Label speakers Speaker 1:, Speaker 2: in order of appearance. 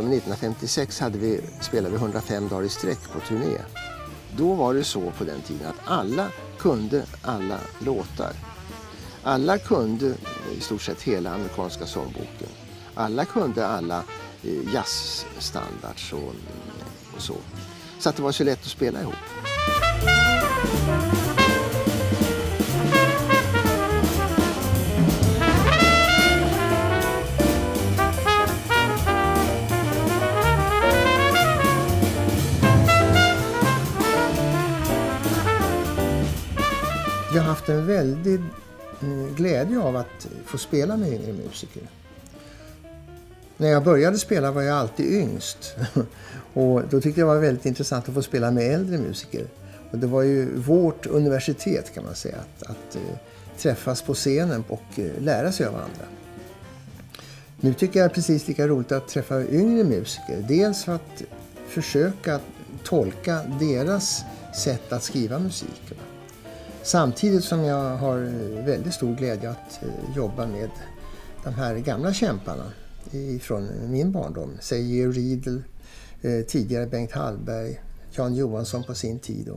Speaker 1: 1956 hade vi, spelade vi 105 dagar i sträck på turné. Då var det så på den tiden att alla kunde alla låtar. Alla kunde eh, i stort sett hela amerikanska sångboken. Alla kunde alla eh, jazzstandards och, och så. Så att det var så lätt att spela ihop. Jag har haft en väldig eh, glädje av att få spela med yngre musiker. När jag började spela var jag alltid yngst. Och då tyckte jag det var väldigt intressant att få spela med äldre musiker. Och det var ju vårt universitet kan man säga, att, att eh, träffas på scenen och eh, lära sig av andra. Nu tycker jag det är precis lika roligt att träffa yngre musiker. Dels för att försöka tolka deras sätt att skriva musik. Samtidigt som jag har eh, väldigt stor glädje att eh, jobba med de här gamla kämparna från min barndom. Säg Georg Riedel, eh, tidigare Bengt Hallberg, Jan Johansson på sin tid.